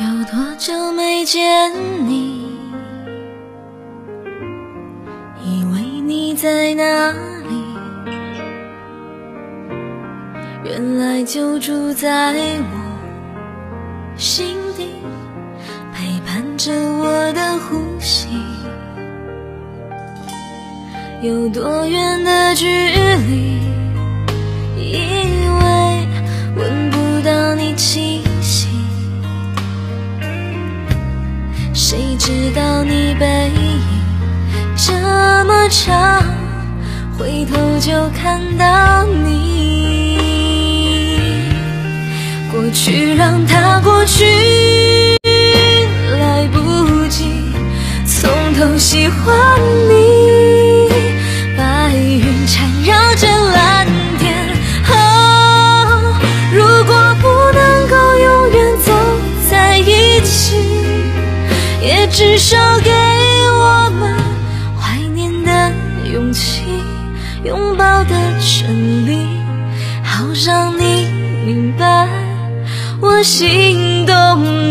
有多久没见你？以为你在哪里？原来就住在我心底，陪伴着我的呼吸。有多远的距离？谁知道你背影这么长，回头就看到你。过去让它过去，来不及从头喜欢你。至少给我们怀念的勇气，拥抱的权利，好让你明白我心动。